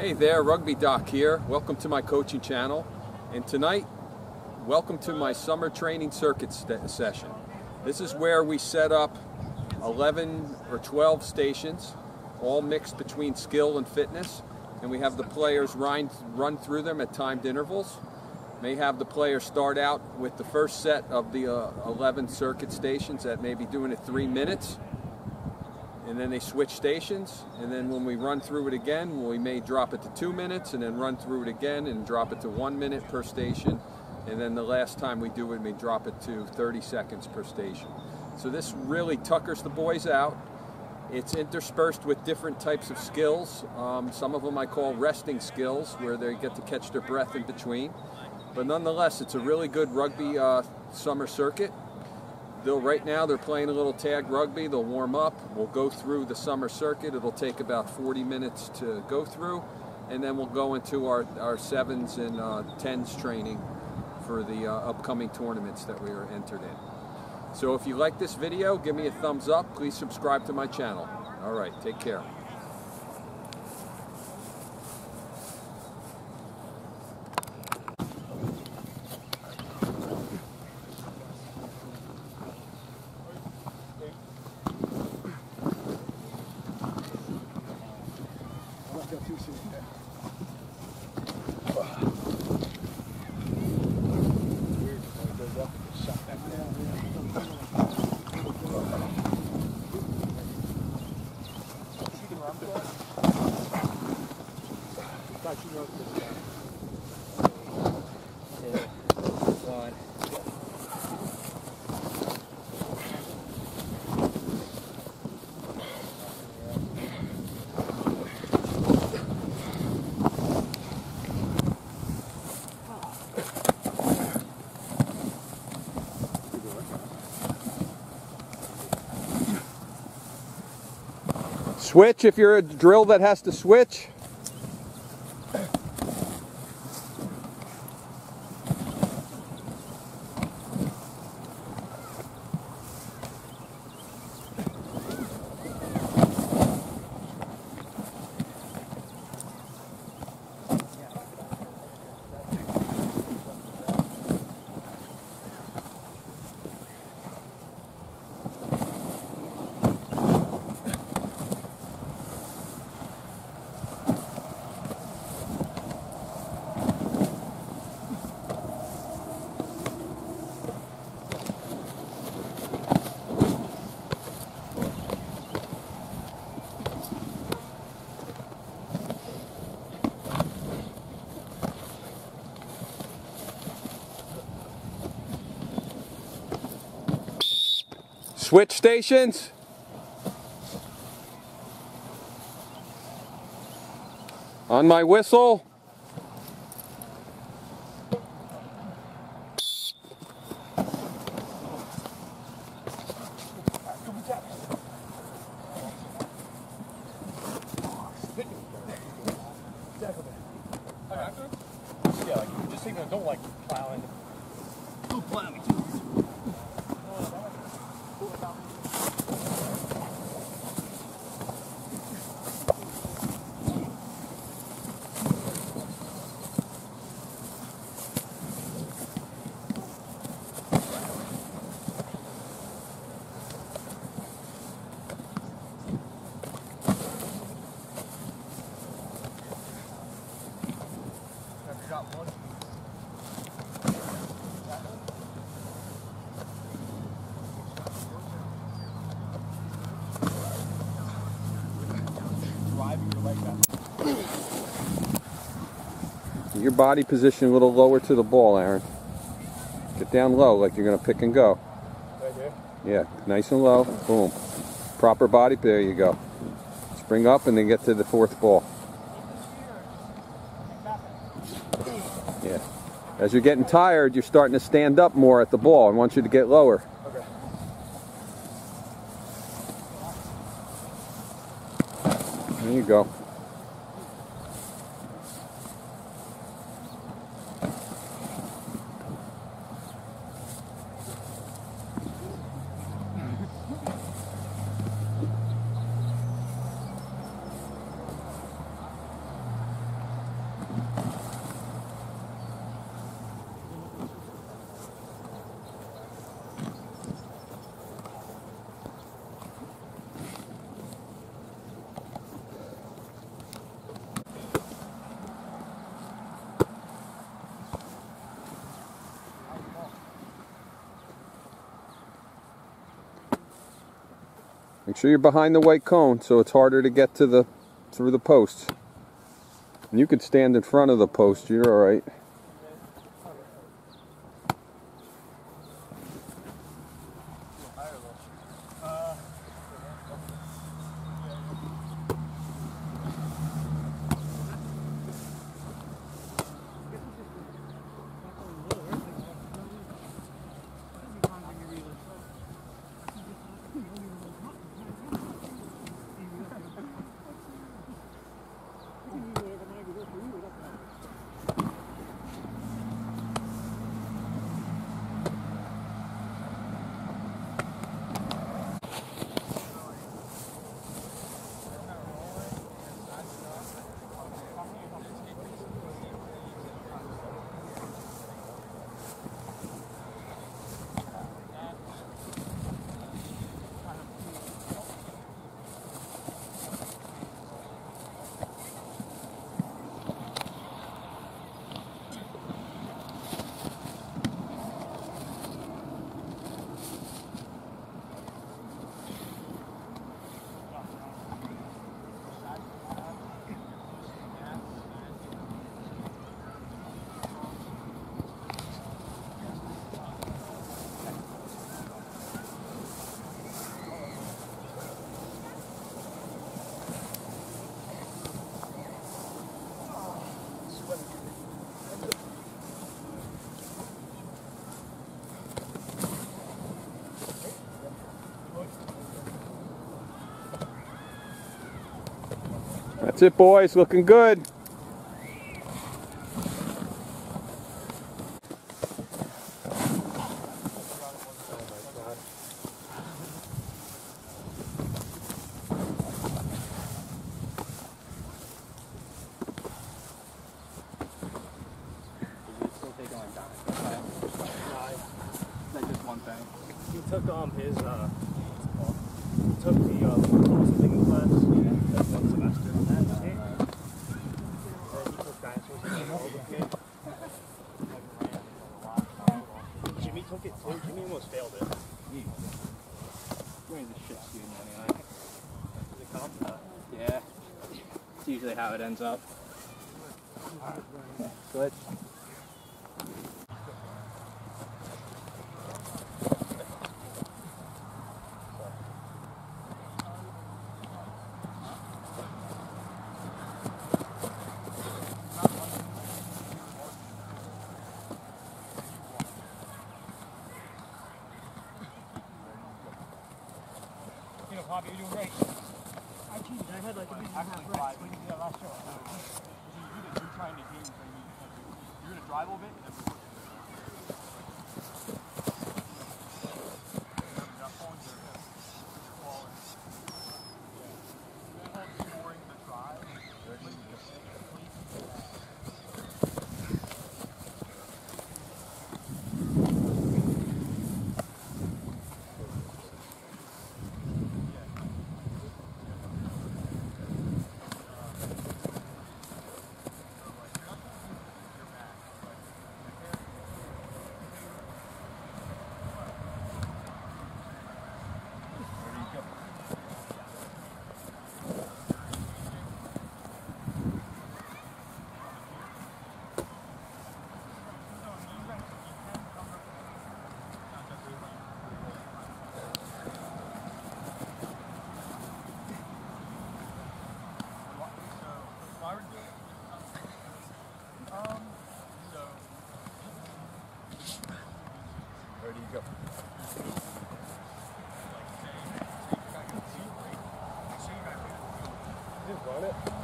Hey there, Rugby Doc here. Welcome to my coaching channel. And tonight, welcome to my summer training circuit session. This is where we set up 11 or 12 stations, all mixed between skill and fitness. And we have the players run, run through them at timed intervals. May have the players start out with the first set of the uh, 11 circuit stations at maybe doing it three minutes and then they switch stations and then when we run through it again we may drop it to two minutes and then run through it again and drop it to one minute per station. And then the last time we do it we may drop it to 30 seconds per station. So this really tuckers the boys out. It's interspersed with different types of skills. Um, some of them I call resting skills where they get to catch their breath in between. But nonetheless it's a really good rugby uh, summer circuit They'll, right now they're playing a little tag rugby. They'll warm up. We'll go through the summer circuit. It'll take about 40 minutes to go through. And then we'll go into our, our sevens and uh, tens training for the uh, upcoming tournaments that we are entered in. So if you like this video, give me a thumbs up. Please subscribe to my channel. All right, take care. Switch if you're a drill that has to switch. Switch stations. On my whistle. Yeah, like, just think, don't like plowing. Don't plow me. Your body position a little lower to the ball, Aaron. Get down low like you're going to pick and go. Right here? Yeah, nice and low. Boom. Proper body. There you go. Spring up and then get to the fourth ball. Yeah. As you're getting tired, you're starting to stand up more at the ball. I want you to get lower. Okay. There you go. Make sure you're behind the white cone so it's harder to get to the through the posts. And you could stand in front of the post, you're alright. That's it, boys. Looking good. He took um his uh took the uh something class that's one semester. And he took dinosaurs and all the kid. Jimmy took it too. Jimmy almost failed it. The shit student anyway? Does it count? Yeah. It's usually how it ends up. Good. you know, Poppy, you're doing great. I cheated. I had like a decent half rest. Yeah, last show. You did. You're trying to game, so you, little bit. Where do you go? Run it.